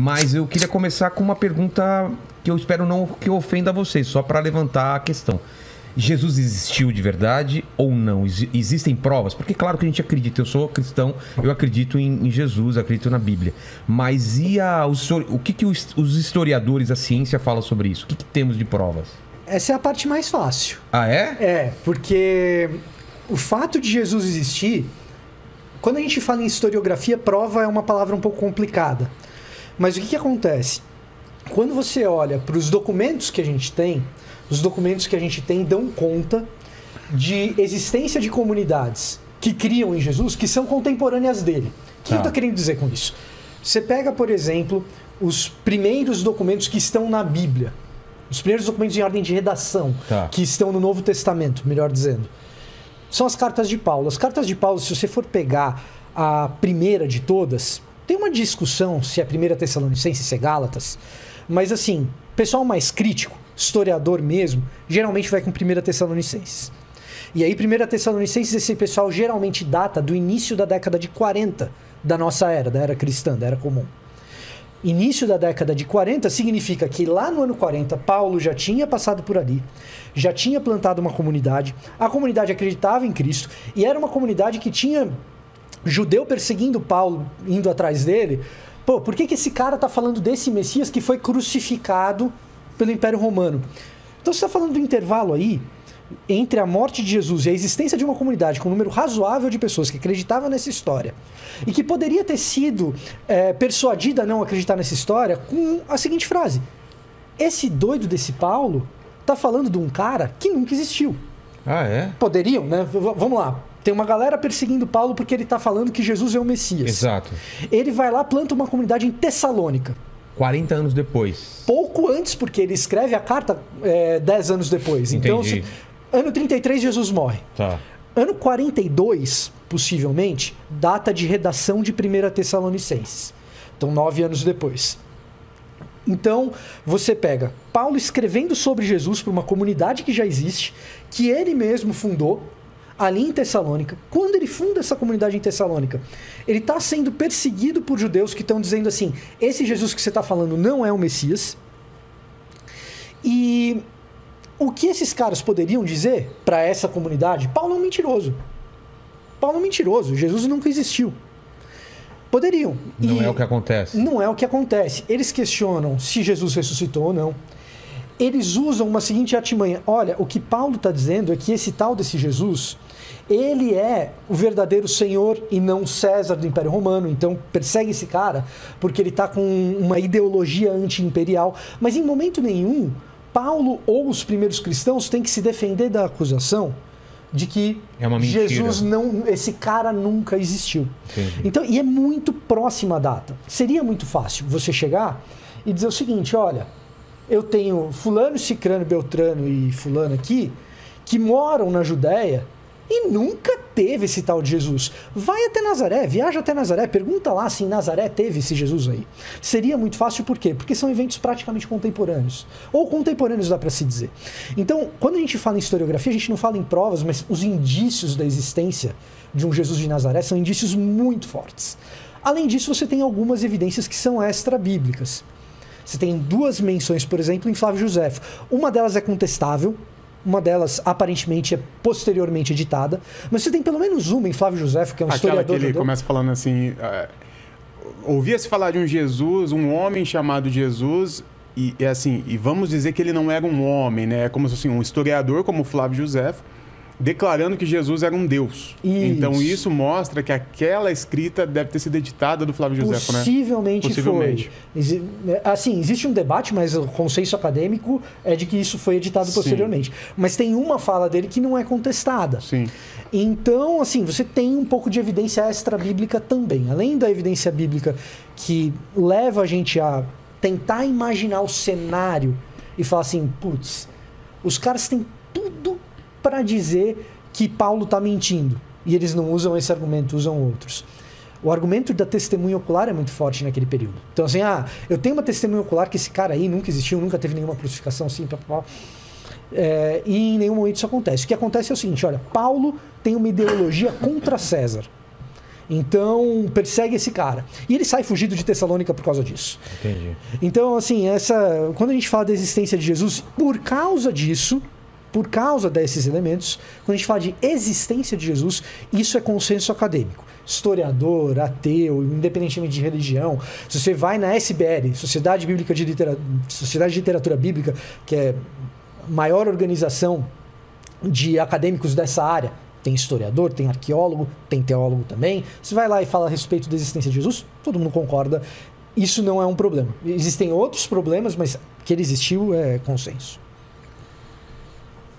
Mas eu queria começar com uma pergunta que eu espero não que ofenda vocês, só para levantar a questão. Jesus existiu de verdade ou não? Ex- existem provas? Porque, claro que a gente acredita, eu sou cristão, eu acredito em, em Jesus, acredito na Bíblia. Mas e a, histori- o que, que os, os historiadores, a ciência, falam sobre isso? O que, que temos de provas? Essa é a parte mais fácil. Ah, é? É, porque o fato de Jesus existir, quando a gente fala em historiografia, prova é uma palavra um pouco complicada. Mas o que, que acontece? Quando você olha para os documentos que a gente tem, os documentos que a gente tem dão conta de existência de comunidades que criam em Jesus que são contemporâneas dele. O que Tá. eu estou querendo dizer com isso? Você pega, por exemplo, os primeiros documentos que estão na Bíblia, os primeiros documentos em ordem de redação Tá. que estão no Novo Testamento, melhor dizendo, são as cartas de Paulo. As cartas de Paulo, se você for pegar a primeira de todas, tem uma discussão se é a primeira Tessalonicense, se é Gálatas, mas assim, pessoal mais crítico, historiador mesmo, geralmente vai com primeira Tessalonicenses. E aí, primeira Tessalonicenses, esse pessoal geralmente data do início da década de 40 da nossa era, da era cristã, da era comum. Início da década de 40 significa que lá no ano 40 Paulo já tinha passado por ali, já tinha plantado uma comunidade, a comunidade acreditava em Cristo e era uma comunidade que tinha judeu perseguindo Paulo, indo atrás dele. Pô, por que, que esse cara tá falando desse Messias que foi crucificado pelo Império Romano? Então você está falando do intervalo aí entre a morte de Jesus e a existência de uma comunidade com um número razoável de pessoas que acreditavam nessa história e que poderia ter sido é, persuadida a não acreditar nessa história com a seguinte frase: Esse doido desse Paulo tá falando de um cara que nunca existiu. Ah, é? Poderiam, né? V- vamos lá. Tem uma galera perseguindo Paulo porque ele tá falando que Jesus é o Messias. Exato. Ele vai lá, planta uma comunidade em Tessalônica. 40 anos depois. Pouco antes, porque ele escreve a carta é, 10 anos depois. Então, Entendi. se- ano 33, Jesus morre. Tá. Ano 42, possivelmente, data de redação de 1 Tessalonicenses. Então, nove anos depois. Então, você pega Paulo escrevendo sobre Jesus para uma comunidade que já existe, que ele mesmo fundou, ali em Tessalônica. Quando ele funda essa comunidade em Tessalônica, ele está sendo perseguido por judeus que estão dizendo assim: esse Jesus que você está falando não é o Messias. E o que esses caras poderiam dizer para essa comunidade? Paulo é um mentiroso. Paulo é um mentiroso. Jesus nunca existiu. Poderiam. Não E é o que acontece. Não é o que acontece. Eles questionam se Jesus ressuscitou ou não. Eles usam uma seguinte artimanha. Olha, o que Paulo está dizendo é que esse tal desse Jesus, ele é o verdadeiro Senhor e não César do Império Romano. Então persegue esse cara porque ele está com uma ideologia anti-imperial. Mas em momento nenhum, Paulo ou os primeiros cristãos têm que se defender da acusação de que É. Jesus não, esse cara nunca existiu. Entendi. Então, e é muito próxima a data. Seria muito fácil você chegar e dizer o seguinte: olha, eu tenho Fulano, Cicrano, Beltrano e Fulano aqui que moram na Judéia e nunca teve esse tal de Jesus. Vai até Nazaré, viaja até Nazaré, pergunta lá se em Nazaré teve esse Jesus aí. Seria muito fácil, por quê? Porque são eventos praticamente contemporâneos. Ou contemporâneos, dá para se dizer. Então, quando a gente fala em historiografia, a gente não fala em provas, mas os indícios da existência de um Jesus de Nazaré são indícios muito fortes. Além disso, você tem algumas evidências que são extra-bíblicas. Você tem duas menções, por exemplo, em Flávio Josefo. Uma delas é contestável, uma delas aparentemente é posteriormente editada, mas você tem pelo menos uma em Flávio Josefo, que é um Aquela historiador que ele judeu. começa falando assim. é, Ouvia-se falar de um Jesus, um homem chamado Jesus, e é assim, e vamos dizer que ele não era um homem, né? É como se assim, um historiador como Flávio Josefo, declarando que Jesus era um Deus. Isso. Então isso mostra que aquela escrita deve ter sido editada do Flávio Josefo, né? Possivelmente, Possivelmente. foi. Exi- Assim, existe um debate, mas o consenso acadêmico é de que isso foi editado Sim. posteriormente. Mas tem uma fala dele que não é contestada. Sim. Então, assim, você tem um pouco de evidência extra-bíblica também. Além da evidência bíblica que leva a gente a tentar imaginar o cenário e falar assim, putz, os caras têm tudo para dizer que Paulo está mentindo. E eles não usam esse argumento, usam outros. O argumento da testemunha ocular é muito forte naquele período. Então, assim, ah, eu tenho uma testemunha ocular que esse cara aí nunca existiu, nunca teve nenhuma crucificação assim. É, e em nenhum momento isso acontece. O que acontece é o seguinte: olha, Paulo tem uma ideologia contra César. Então, persegue esse cara. E ele sai fugido de Tessalônica por causa disso. Entendi. Então, assim, essa quando a gente fala da existência de Jesus, por causa disso, por causa desses elementos, quando a gente fala de existência de Jesus, isso é consenso acadêmico. Historiador, ateu, independentemente de religião. Se você vai na SBL, Sociedade Bíblica de Literatura, Sociedade de Literatura Bíblica, que é a maior organização de acadêmicos dessa área, tem historiador, tem arqueólogo, tem teólogo também. Você vai lá e fala a respeito da existência de Jesus, todo mundo concorda. Isso não é um problema. Existem outros problemas, mas que ele existiu é consenso.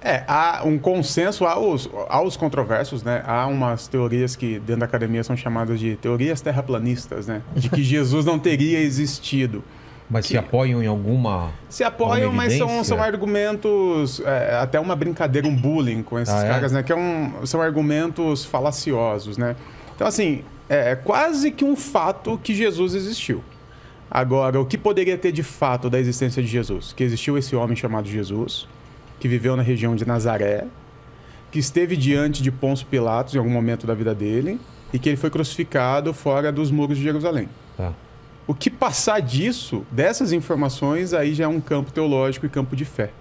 É, há um consenso, há os, há os controversos, né? Há umas teorias que dentro da academia são chamadas de teorias terraplanistas, né? De que Jesus não teria existido. Mas se apoiam em alguma. Se apoiam, mas são, são argumentos, é, até uma brincadeira, um bullying com esses Ah, é? caras, né? Que é um, são argumentos falaciosos, né? Então, assim, é quase que um fato que Jesus existiu. Agora, o que poderia ter de fato da existência de Jesus? Que existiu esse homem chamado Jesus, que viveu na região de Nazaré, que esteve diante de Pôncio Pilatos em algum momento da vida dele e que ele foi crucificado fora dos muros de Jerusalém. Tá. O que passar disso, dessas informações, aí já é um campo teológico e campo de fé.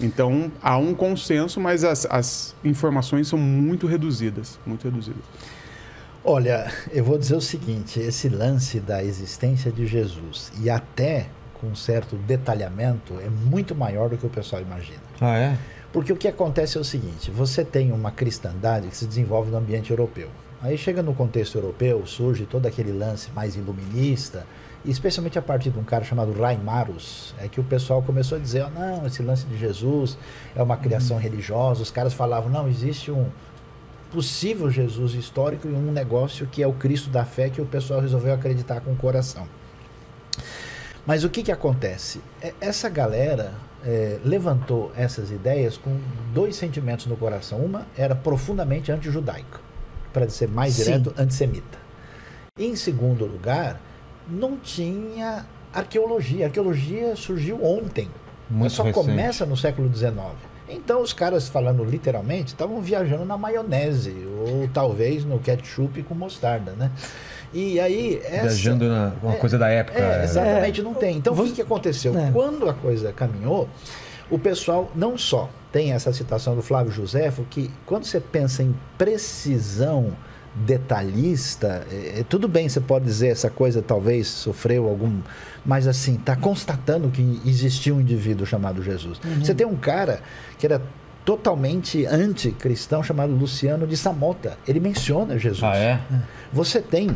Então, há um consenso, mas as, as informações são muito reduzidas, muito reduzidas. Olha, eu vou dizer o seguinte: esse lance da existência de Jesus e até com certo detalhamento é muito maior do que o pessoal imagina. Ah, é? Porque o que acontece é o seguinte: você tem uma cristandade que se desenvolve no ambiente europeu. Aí chega no contexto europeu, surge todo aquele lance mais iluminista, e especialmente a partir de um cara chamado Raimarus, é que o pessoal começou a dizer: "Ah, não, esse lance de Jesus é uma criação religiosa. Os caras falavam: não, existe um possível Jesus histórico e um negócio que é o Cristo da fé que o pessoal resolveu acreditar com o coração. Mas o que, que acontece? É, Essa galera é, levantou essas ideias com dois sentimentos no coração. Uma era profundamente anti-judaico, para ser mais Sim. direto, antissemita. Em segundo lugar, não tinha arqueologia. A arqueologia surgiu ontem. Muito só recente. começa no século XIX. Então os caras, falando literalmente, estavam viajando na maionese, ou talvez no ketchup com mostarda, né? E aí. Essa, Viajando na uma É, coisa da época. é, é. exatamente, não tem. Então, o que, que aconteceu? É. Quando a coisa caminhou, o pessoal não só tem essa citação do Flávio Josefo, que quando você pensa em precisão detalhista, é, é, tudo bem, você pode dizer essa coisa talvez sofreu algum. Mas assim, está constatando que existiu um indivíduo chamado Jesus. Você tem um cara que era totalmente anticristão chamado Luciano de Samota. Ele menciona Jesus. Ah, é? Você tem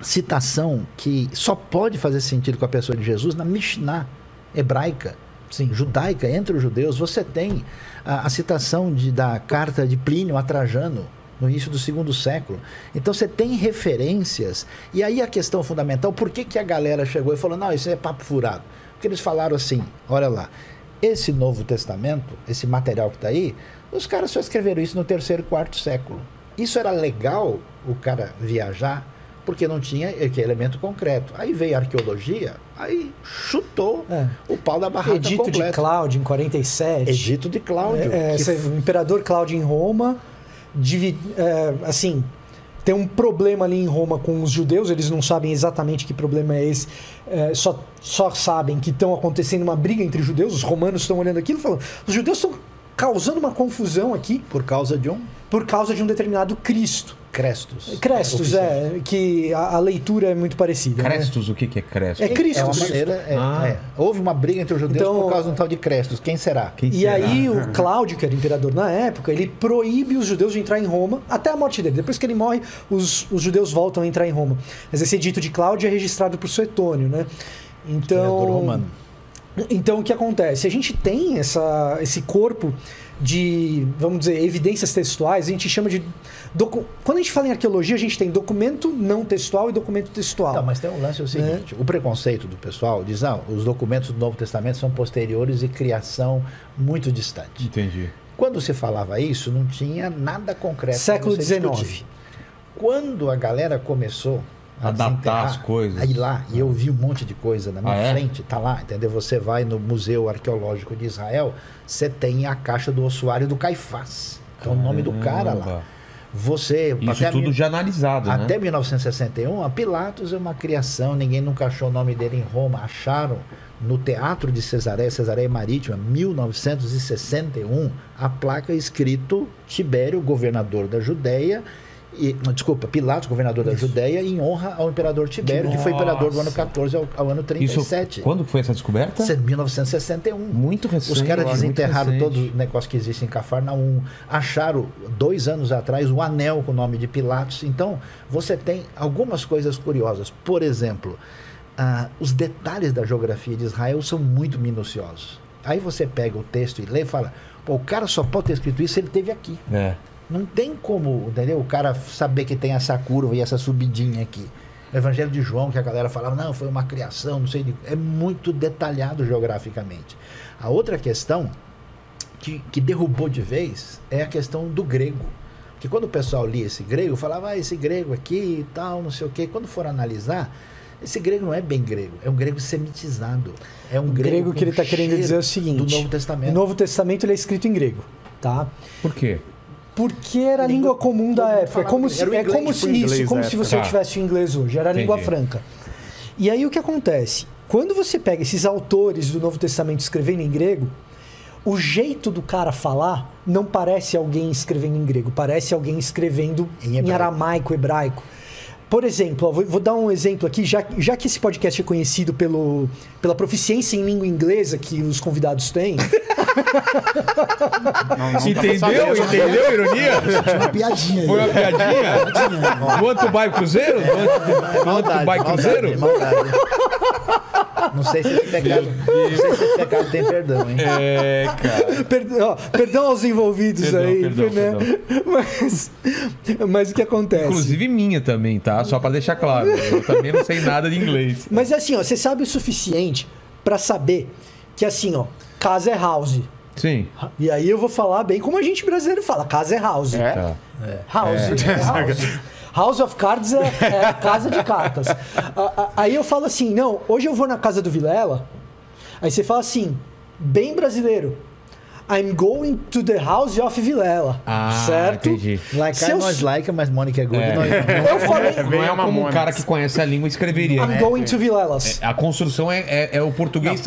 citação que só pode fazer sentido com a pessoa de Jesus na Mishnah hebraica, Sim. judaica, entre os judeus. Você tem a, a citação de, da carta de Plínio a Trajano, no início do segundo século. Então você tem referências. E aí a questão fundamental, por que, que a galera chegou e falou, não, isso é papo furado? Porque eles falaram assim, olha lá, esse Novo Testamento, esse material que está aí, os caras só escreveram isso no terceiro quarto século. Isso era legal o cara viajar, porque não tinha elemento concreto. Aí veio a arqueologia, aí chutou É. o pau da barraca Edito de completo. Cláudio em 47. Edito de Cláudio. É, é, o imperador Cláudio em Roma, é, assim, tem um problema ali em Roma com os judeus, eles não sabem exatamente que problema é esse, é, só, só sabem que estão acontecendo uma briga entre judeus, os romanos estão olhando aquilo e falando, os judeus estão causando uma confusão aqui Por causa de um por causa de um determinado Cristo. Crestos. Crestos, Oficial. é, que a, a leitura é muito parecida. né? Crestos, o que, que é Crestos? É Cristo. É uma Cristo. maneira. é, Ah. é. Houve uma briga entre os judeus Então- por causa de um tal de Crestos. Quem será? Quem E será? aí o Cláudio, que era imperador na época, ele proíbe os judeus de entrar em Roma até a morte dele. Depois que ele morre, os, os judeus voltam a entrar em Roma. Mas esse edito de Cláudio é registrado por Suetônio, né? Imperador Então, romano. então o que acontece? A gente tem essa, esse corpo de, vamos dizer, evidências textuais, a gente chama de. docu- Quando a gente fala em arqueologia, a gente tem documento não textual e documento textual. Não, mas tem um lance é o seguinte: o preconceito do pessoal diz, não, os documentos do Novo Testamento são posteriores e criação muito distante. Entendi. Quando se falava isso, não tinha nada concreto. Século você XIX. Quando a galera começou A desenterrar, as coisas. Aí lá, e eu vi um monte de coisa na minha Ah, é? frente, tá lá, entendeu? Você vai no Museu Arqueológico de Israel, você tem a caixa do ossuário do Caifás. que É o nome do cara lá. Você, Isso até, tudo mil- já analisado, até né? 1961, a Pilatos é uma criação, ninguém nunca achou o nome dele em Roma. Acharam no Teatro de Cesareia, Cesareia Marítima, 1961, a placa escrito Tibério, governador da Judéia, e, desculpa, Pilatos, governador da Judéia, em honra ao imperador Tibério, que foi imperador do ano 14 ao, ao ano Isso, 37. quando foi essa descoberta? Isso é 1961. Muito recente. Os caras desenterraram todo o negócio que existe em Cafarnaum. Acharam, dois anos atrás, o anel com o nome de Pilatos. Então, você tem algumas coisas curiosas. Por exemplo, ah, os detalhes da geografia de Israel são muito minuciosos. Aí você pega o texto e lê e fala: o cara só pode ter escrito isso se ele teve aqui. É. Não tem como, entendeu? O cara saber que tem essa curva e essa subidinha aqui. O Evangelho de João, que a galera falava, não, foi uma criação, não sei. de- É muito detalhado geograficamente. A outra questão que, que derrubou de vez é a questão do grego. Que quando o pessoal lia esse grego, falava, ah, esse grego aqui e tal, não sei o quê. Quando for analisar, esse grego não é bem grego, é um grego semitizado. É um O grego que com ele está querendo dizer é o seguinte: Do Novo o Testamento. Novo Testamento ele é escrito em grego, tá? Por quê? Porque era a língua Língua- comum da época. É como se, é como se isso, como se você tivesse o inglês hoje. Era a língua franca. E aí o que acontece? Quando você pega esses autores do Novo Testamento escrevendo em grego, o jeito do cara falar não parece alguém escrevendo em grego, parece alguém escrevendo Em em, hebraico. aramaico, hebraico. Por exemplo, ó, vou, vou dar um exemplo aqui, já, já que esse podcast é conhecido pelo, pela proficiência em língua inglesa que os convidados têm. Não, não Entendeu? tava sabendo. Entendeu a ironia? Uma piadinha. Foi uma piadinha? Do Antubai Cruzeiro? Do Antubai Cruzeiro? maldade. Não sei se esse pecado, não sei se esse pecado tem perdão, hein? É, cara. Perdão, ó, perdão aos envolvidos Perdão, aí, perdão, né? Mas, mas o que acontece? Inclusive minha também, tá? Só pra deixar claro. Eu também não sei nada de inglês. Mas assim, ó, você sabe o suficiente pra saber que assim, ó, casa é house. Sim. E aí eu vou falar bem como a gente brasileiro fala, casa é house. É? Tá. House. é house. House of Cards é, é casa de cartas. Aí eu falo assim, não, hoje eu vou na casa do Vilela. Aí você fala assim, bem brasileiro. I'm going to the house of Vilela. Ah, certo? entendi. Like Se I, eu- nós like, mas Mônica é good. É. Nós, Eu falei, É Não é como um cara que conhece a língua escreveria, I'm né? going to Vilelas. A construção é, é, é o português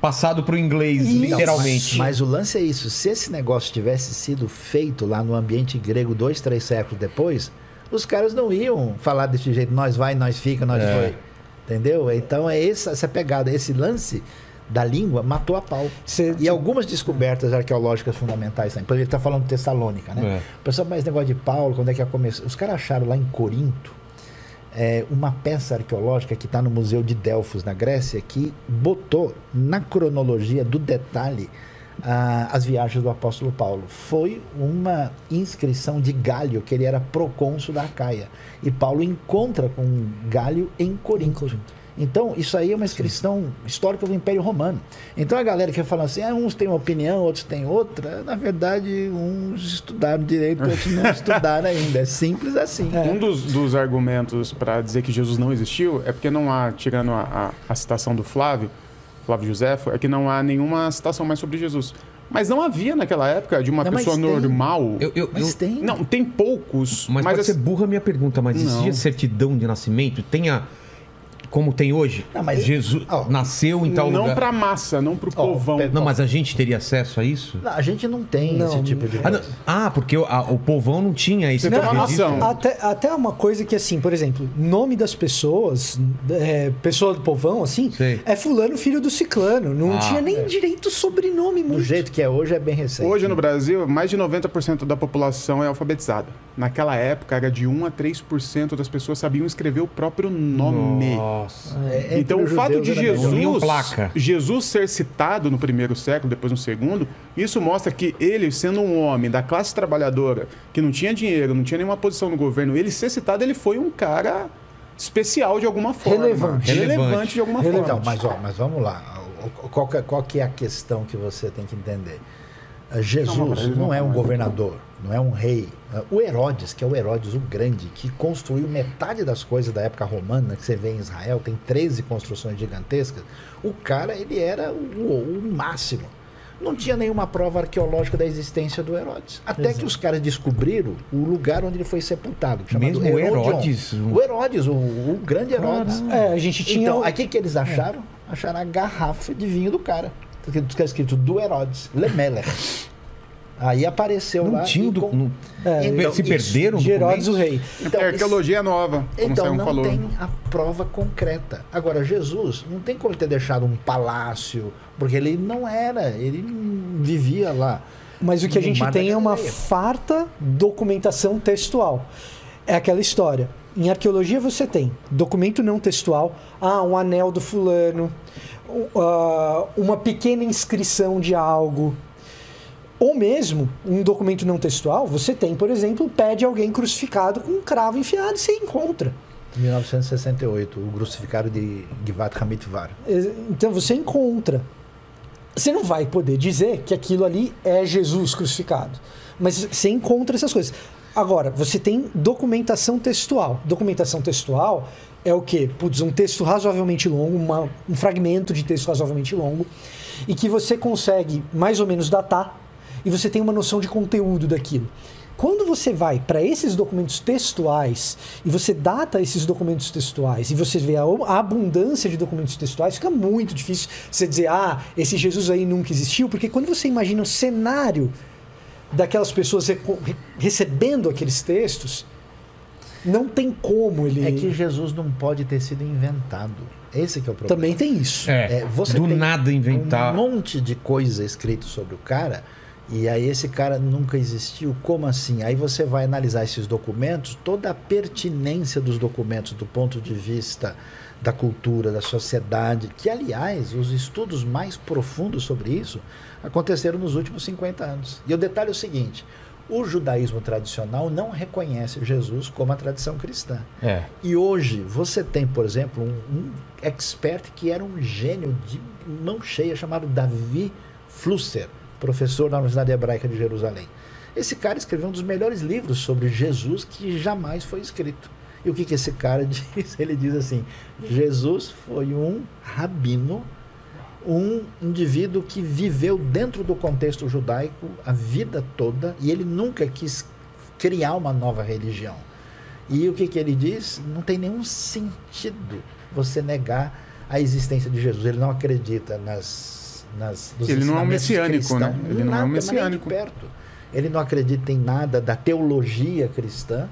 passado pro inglês, Isso. literalmente. Mas o lance é isso. Se esse negócio tivesse sido feito lá no ambiente grego dois, três séculos depois, os caras não iam falar desse jeito. Nós vai, nós fica, nós É. foi. Entendeu? Então é essa, essa pegada, esse lance da língua matou a pau. Cê- E algumas descobertas arqueológicas fundamentais também. Por exemplo, ele está falando de Tessalônica, né? É. O pessoal mais negócio de Paulo, quando é que ia começar? Os caras acharam lá em Corinto é, uma peça arqueológica que está no Museu de Delfos, na Grécia, que botou na cronologia do detalhe as viagens do apóstolo Paulo. Foi uma inscrição de Galho, que ele era procônsul da Acaia. E Paulo encontra com Galho em Corinto. Então, isso aí é uma inscrição histórica do Império Romano. Então, a galera que fala assim, ah, uns têm uma opinião, outros têm outra, na verdade, uns estudaram direito, outros não estudaram ainda. É simples assim. Um dos, dos argumentos para dizer que Jesus não existiu é porque não há, tirando a, a, a citação do Flávio, Flávio Josefo, é que não há nenhuma citação mais sobre Jesus. Mas não havia naquela época de uma Não, mas pessoa tem. normal. Eu, eu, Mas eu- tem. Não, tem poucos. mas, mas pode ser assim- burra a minha pergunta, mas Não. existia certidão de nascimento? Tem a... Como tem hoje? Não, mas- Jesus Ó, nasceu em tal não lugar. pra massa, não pro Ó, povão. Não, mas a gente teria acesso a isso? Não, a gente não tem Não, esse tipo de Ah, coisa. não. Ah, porque o, a- o povão não tinha esse Você tem uma registro. noção. Até, até uma coisa que, assim, por exemplo, nome das pessoas, é, pessoa do povão, assim, Sei. é fulano filho do ciclano. Não Ah, tinha nem é. direito sobrenome Do muito. jeito que é hoje, é bem recente. Hoje no Brasil, mais de 90% da população é alfabetizada. Naquela época, era de 1 a 3% das pessoas sabiam escrever o próprio nome. Nossa. É, entre Então, o fato de Jesus, placa. Jesus ser citado no primeiro século, depois no segundo, isso mostra que ele, sendo um homem da classe trabalhadora, que não tinha dinheiro, não tinha nenhuma posição no governo, ele ser citado, ele foi um cara especial de alguma forma. Relevante. Relevante, Relevante. de alguma Relevante. forma. Então, mas, ó, mas vamos lá. Qual que, é- qual que é a questão que você tem que entender? Jesus Não, não é um não. governador, não é um rei. O Herodes, que é o Herodes o Grande, que construiu metade das coisas da época romana que você vê em Israel, tem 13 construções gigantescas. O cara, ele era o, o máximo. não tinha nenhuma prova arqueológica da existência do Herodes. Até Exato. que os caras descobriram o lugar onde ele foi sepultado, chamado Mesmo. Herodes, o- Herodes, o, o grande Herodes. É, a gente tinha. Então, o- aqui que eles acharam? Acharam a garrafa de vinho do cara. Está escrito do Herodes, Lemeller. Aí apareceu Não lá. tinha. e do- com- não- É, Então, se isso, perderam de Herodes o rei. Então, é arqueologia é nova, como Então não falou. tem a prova concreta. Agora, Jesus não tem como ter deixado um palácio, porque ele não era, ele vivia lá. Mas o que a gente Mar tem é uma farta documentação textual. É aquela história. Em arqueologia você tem documento não textual, ah, um anel do fulano, ah, uma pequena inscrição de algo. Ou mesmo um documento não textual, você tem, por exemplo, o pé de alguém crucificado com um cravo enfiado e você encontra. 1968, o crucificado de Givat Hamitvar. Então você encontra. Você não vai poder dizer que aquilo ali é Jesus crucificado. Mas você encontra essas coisas. Agora, você tem documentação textual. Documentação textual é o quê? Putz, um texto razoavelmente longo, uma- um fragmento de texto razoavelmente longo, e que você consegue mais ou menos datar, e você tem uma noção de conteúdo daquilo. Quando você vai para esses documentos textuais e você data esses documentos textuais e você vê a a abundância de documentos textuais, fica muito difícil você dizer, ah, esse Jesus aí nunca existiu, porque quando você imagina o cenário daquelas pessoas re- recebendo aqueles textos, não tem como ele. É que Jesus não pode ter sido inventado. Esse que é o problema. Também tem isso. É, É, você do tem nada inventar. um monte de coisa escrito sobre o cara e aí esse cara nunca existiu. Como assim? Aí você vai analisar esses documentos, toda a pertinência dos documentos do ponto de vista da cultura, da sociedade, que aliás, os estudos mais profundos sobre isso aconteceram nos últimos 50 anos. E o detalhe é o seguinte, o judaísmo tradicional não reconhece Jesus como a tradição cristã. É. E hoje você tem, por exemplo, um, um expert que era um gênio de mão cheia chamado Davi Flusser, professor da Universidade Hebraica de Jerusalém. Esse cara escreveu um dos melhores livros sobre Jesus que jamais foi escrito. E o que, que esse cara diz? Ele diz assim: Jesus foi um rabino, um indivíduo que viveu dentro do contexto judaico a vida toda e ele nunca quis criar uma nova religião. E o que, que ele diz? Não tem nenhum sentido você negar a existência de Jesus. Ele não acredita nas. Nas nos Ele não é um messiânico, né? cristãos. Ele não é um Nada, messiânico. perto. Ele não acredita em nada da teologia cristã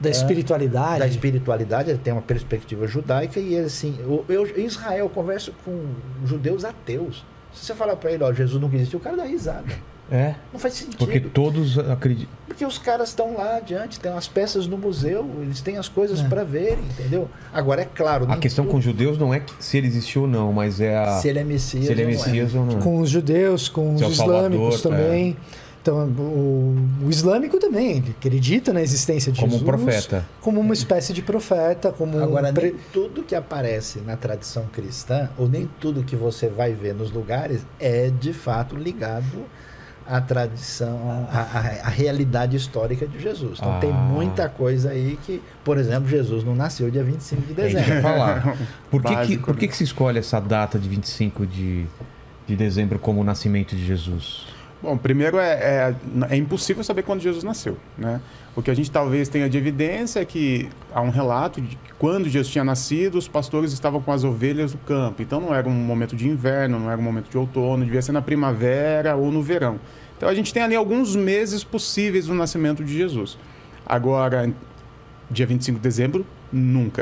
Da espiritualidade. da espiritualidade, ele tem uma perspectiva judaica e assim, o- eu, em Israel eu converso com judeus ateus. Se você falar para ele, ó, Jesus nunca existiu, o cara dá risada. É. Não faz sentido. Porque Porque, todos acreditam. os caras estão lá adiante, tem as peças no museu, eles têm as coisas É. para verem, entendeu? Agora é claro, A questão tudo- com os judeus não é que- se ele existiu ou não, mas é a. se ele é Messias, se ele é ou não Messias ou não. com os judeus, com Seu os islâmicos Salvador, também. Então, o, o islâmico também, ele acredita na existência de Como um Jesus. profeta. Como uma espécie de profeta, como um Agora, pre- nem tudo que aparece na tradição cristã, ou nem tudo que você vai ver nos lugares, é de fato ligado à tradição, à, à- à realidade histórica de Jesus. Então, tem Ah. muita coisa aí que, por exemplo, Jesus não nasceu dia 25 de É dezembro. ia falar. Por que, que, por que, né? que se escolhe essa data de 25 de, de dezembro como o nascimento de Jesus? Bom, primeiro é, é, é impossível saber quando Jesus nasceu, né? O que a gente talvez tenha de evidência é que há um relato de que quando Jesus tinha nascido, os pastores estavam com as ovelhas no campo. Então não era um momento de inverno, não era um momento de outono, devia ser na primavera ou no verão. Então a gente tem ali alguns meses possíveis do nascimento de Jesus. Agora, dia 25 de dezembro, nunca.